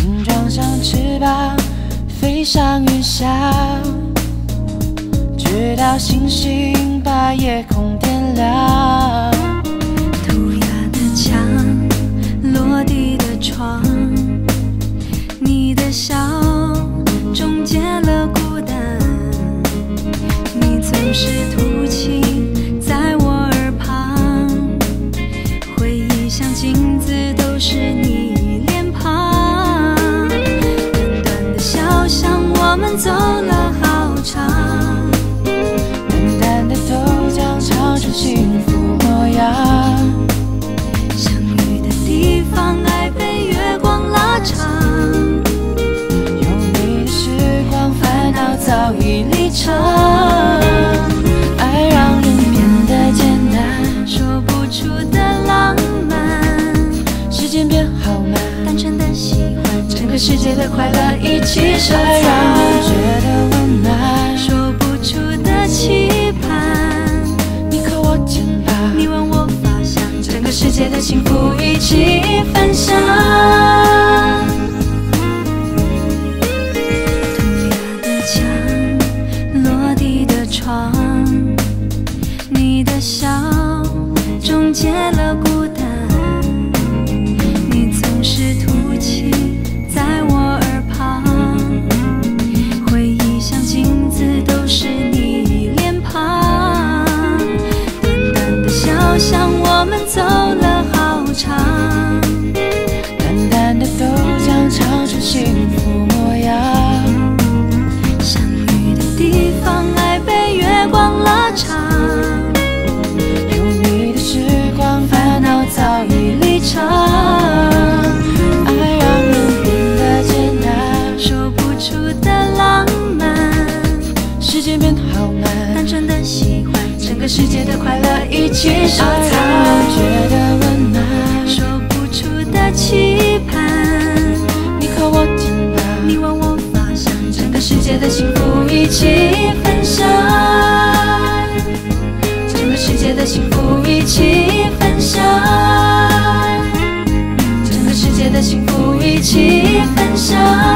形状像翅膀，飞上云霄，直到星星把夜空点亮。早已离场。爱让人变得简单，说不出的浪漫，时间变好慢，单纯的喜欢，整个世界的快乐一起收藏。让人觉得温暖，说不出的期盼，你靠我肩膀，你吻我发香，整个世界的幸福一起分享。终结了孤单。你总是吐气在我耳旁，回忆像镜子，都是你脸庞。淡淡的笑，像，我们走了好长。个世界的快乐一起收藏。觉得温暖，说不出的期盼。你靠我肩膀，你吻我发香，整个世界的幸福一起分享。整个世界的幸福一起分享。整个世界的幸福一起分享。